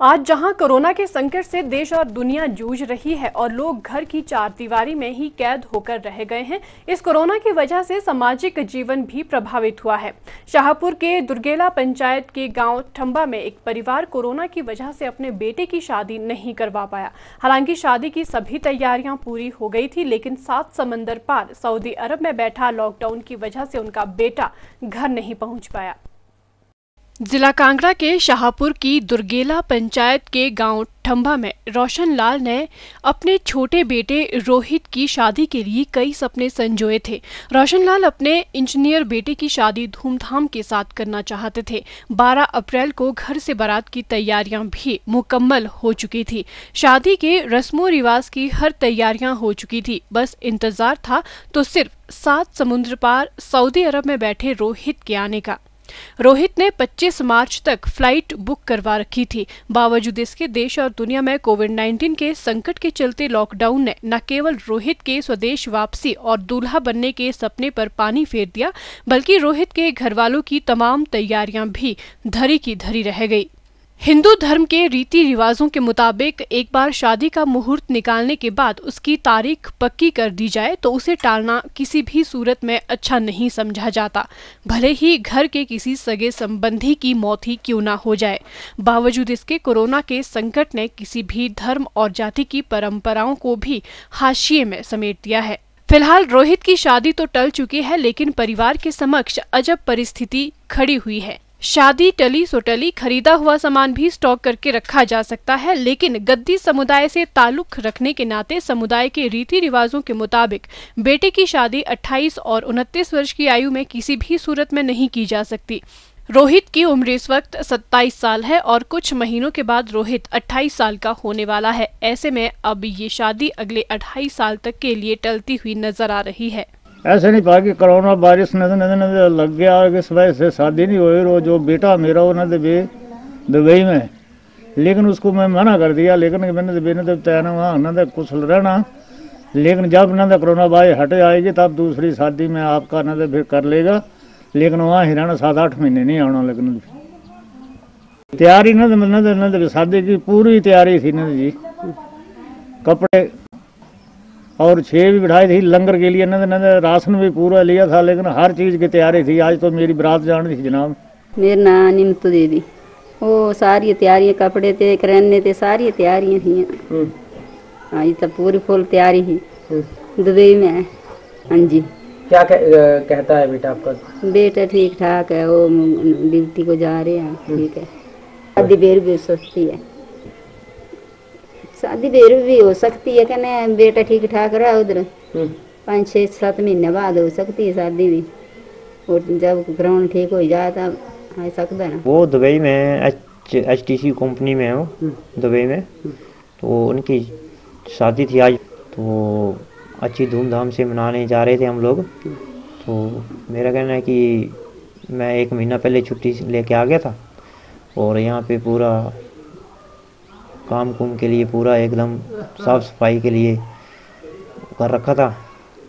आज जहाँ कोरोना के संकट से देश और दुनिया जूझ रही है और लोग घर की चार दीवारी में ही कैद होकर रह गए हैं, इस कोरोना की वजह से सामाजिक जीवन भी प्रभावित हुआ है। शाहपुर के दुर्गेला पंचायत के गाँव ठंबा में एक परिवार कोरोना की वजह से अपने बेटे की शादी नहीं करवा पाया। हालाँकि शादी की सभी तैयारियाँ पूरी हो गई थी, लेकिन सात समंदर पार सऊदी अरब में बैठा लॉकडाउन की वजह से उनका बेटा घर नहीं पहुँच पाया। जिला कांगड़ा के शाहपुर की दुर्गेला पंचायत के गाँव ठंबा में रोशन लाल ने अपने छोटे बेटे रोहित की शादी के लिए कई सपने संजोए थे। रोशन लाल अपने इंजीनियर बेटे की शादी धूमधाम के साथ करना चाहते थे। 12 अप्रैल को घर से बारात की तैयारियाँ भी मुकम्मल हो चुकी थी। शादी के रस्मों रिवाज की हर तैयारियाँ हो चुकी थी। बस इंतज़ार था तो सिर्फ़ सात समुद्र पार सऊदी अरब में बैठे रोहित के आने का। रोहित ने 25 मार्च तक फ़्लाइट बुक करवा रखी थी। बावजूद इसके, देश और दुनिया में कोविड 19 के संकट के चलते लॉकडाउन ने न केवल रोहित के स्वदेश वापसी और दूल्हा बनने के सपने पर पानी फेर दिया, बल्कि रोहित के घर वालों की तमाम तैयारियाँ भी धरी की धरी रह गई। हिंदू धर्म के रीति रिवाजों के मुताबिक एक बार शादी का मुहूर्त निकालने के बाद उसकी तारीख पक्की कर दी जाए तो उसे टालना किसी भी सूरत में अच्छा नहीं समझा जाता। भले ही घर के किसी सगे संबंधी की मौत ही क्यों ना हो जाए। बावजूद इसके कोरोना के संकट ने किसी भी धर्म और जाति की परंपराओं को भी हाशिए में समेट दिया है। फ़िलहाल रोहित की शादी तो टल चुकी है, लेकिन परिवार के समक्ष अजब परिस्थिति खड़ी हुई है। शादी टली सोटली, खरीदा हुआ सामान भी स्टॉक करके रखा जा सकता है, लेकिन गद्दी समुदाय से ताल्लुक रखने के नाते समुदाय के रीति रिवाजों के मुताबिक, बेटे की शादी 28 और 29 वर्ष की आयु में किसी भी सूरत में नहीं की जा सकती। रोहित की उम्र इस वक्त 27 साल है और कुछ महीनों के बाद रोहित 28 साल का होने वाला है। ऐसे में अब ये शादी अगले 28 साल तक के लिए टलती हुई नज़र आ रही है। ऐसे नहीं पा कि कोरोना वायरस नज़र नज़र नज़र लग गया इस वजह से शादी नहीं हुई रो जो बेटा मेरा वो न दबे दुबई में लेकिन उसको मैं मना कर दिया लेकिन मैंने दबे न दब तैयार वहाँ न दे कुशल रहना लेकिन जब न दे कोरोना वायरस हट जाएगी तब दूसरी शादी में आपका न दे फिर कर लेगा लेकिन वहाँ ही रहना सात आठ महीने नहीं आना लेकिन तैयारी न न दे शादी की पूरी तैयारी थी न जी कपड़े और छः भी बिठाई थी लंगर के लिए नंद नंद राशन भी पूरा लिया था लेकिन हर चीज़ की तैयारी थी। आज तो मेरी बरात जान थी जनाब। मेरा नाम निमतू देवी वो सारी तैयारियाँ कपड़े थे करने थे सारी तैयारियाँ थी। हम्म, हाँ ये तो पूरी फुल तैयारी ही। दुबई में है। हाँ जी। क्या कह, कहता है बेटा आपका? बेटा ठीक ठाक है वो ड्यूटी को जा रहे हैं। ठीक है। शादी बेर भी सस्ती है। शादी बेर भी हो सकती है कहने बेटा ठीक ठाक रहा उधर पाँच छः सात महीने बाद हो सकती है शादी भी और जब ग्राउंड ठीक हो जाए तब आ सकता ना वो दुबई में एच टी सी कंपनी में है वो दुबई में तो उनकी शादी थी आज तो अच्छी धूमधाम से मनाने जा रहे थे हम लोग तो मेरा कहना है कि मैं एक महीना पहले छुट्टी लेके आ गया था और यहाँ पे पूरा काम कुम के लिए पूरा एकदम साफ़ सफ़ाई के लिए कर रखा था।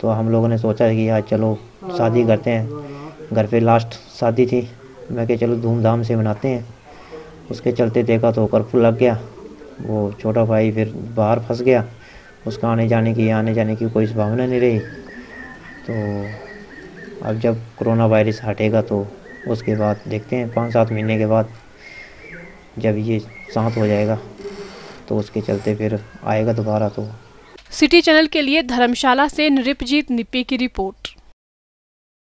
तो हम लोगों ने सोचा कि यार चलो, शादी करते हैं। घर पे लास्ट शादी थी। मैं कहा, चलो धूमधाम से मनाते हैं। उसके चलते देखा तो कर्फ्यू लग गया। वो छोटा भाई फिर बाहर फंस गया। उसका आने जाने की, आने जाने की कोई संभावना नहीं रही। तो अब जब कोरोना वायरस हटेगा तो उसके बाद देखते हैं, पाँच सात महीने के बाद जब ये शांत हो जाएगा। तो उसके चलते फिर आएगा दोबारा तो। सिटी चैनल के लिए धर्मशाला से नृपजीत निप्पी की रिपोर्ट।